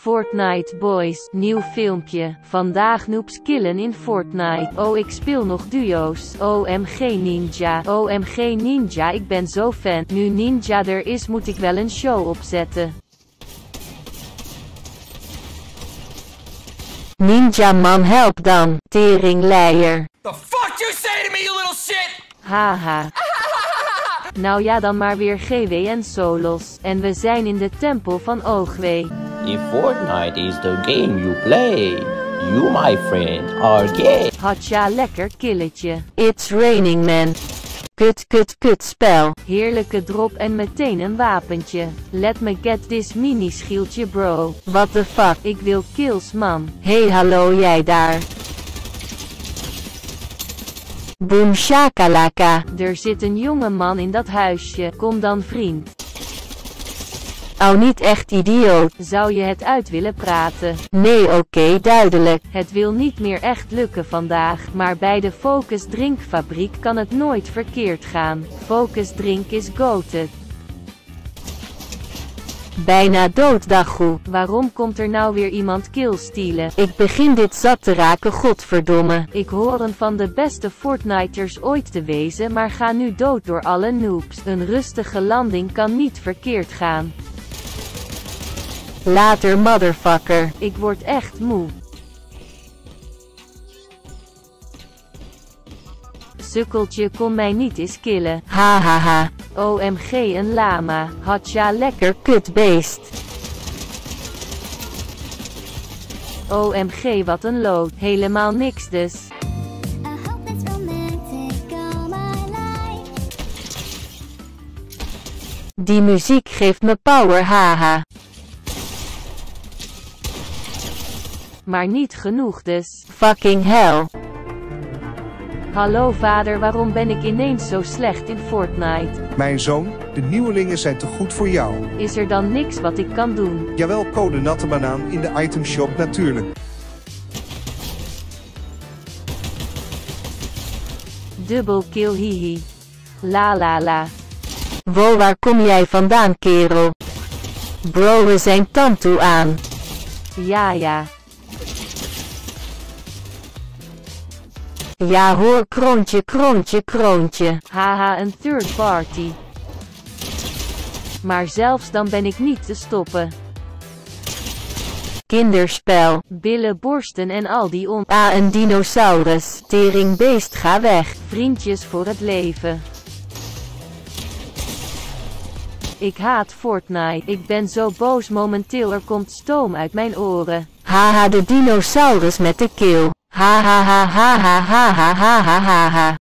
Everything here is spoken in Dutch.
Fortnite Boys, nieuw filmpje. Vandaag noobs killen in Fortnite. Oh ik speel nog duo's. OMG Ninja. OMG Ninja ik ben zo fan. Nu Ninja er is moet ik wel een show opzetten. Ninja man help dan, teringleier. The fuck you say to me, you little shit? Haha. Nou ja dan maar weer GW en Solos. En we zijn in de tempel van Oogwee. If Fortnite is the game you play, you my friend are gay. Hatja lekker killetje. It's raining man. Kut kut kut spel. Heerlijke drop en meteen een wapentje. Let me get this mini schildje bro. What the fuck? Ik wil kills man. Hey hallo jij daar. Boom shakalaka. Er zit een jonge man in dat huisje. Kom dan vriend. Oh niet echt idioot. Zou je het uit willen praten? Nee oké duidelijk. Het wil niet meer echt lukken vandaag, maar bij de Focus Drinkfabriek kan het nooit verkeerd gaan. Focus Drink is goated. Bijna dood dagoe. Waarom komt er nou weer iemand kill stelen? Ik begin dit zat te raken godverdomme. Ik hoor een van de beste Fortniters ooit te wezen maar ga nu dood door alle noobs. Een rustige landing kan niet verkeerd gaan. Later motherfucker. Ik word echt moe. Sukkeltje kon mij niet eens killen. Hahaha. OMG een lama. Hatja lekker. Kutbeest. OMG wat een lood. Helemaal niks dus. I hope that's romantic all my life. Die muziek geeft me power haha. Maar niet genoeg dus. Fucking hell. Hallo vader waarom ben ik ineens zo slecht in Fortnite? Mijn zoon, de nieuwelingen zijn te goed voor jou. Is er dan niks wat ik kan doen? Jawel, code natte banaan in de itemshop natuurlijk. Dubbel kill hihi. La la la. Wow waar kom jij vandaan kerel? Bro we zijn tantoe aan. Ja ja. Ja hoor kroontje kroontje kroontje. Haha een third party. Maar zelfs dan ben ik niet te stoppen. Kinderspel. Billen, borsten en al die on... Ah een dinosaurus. Teringbeest ga weg. Vriendjes voor het leven. Ik haat Fortnite. Ik ben zo boos momenteel er komt stoom uit mijn oren. Haha de dinosaurus met de keel. Ha ha ha ha ha ha ha ha ha ha ha.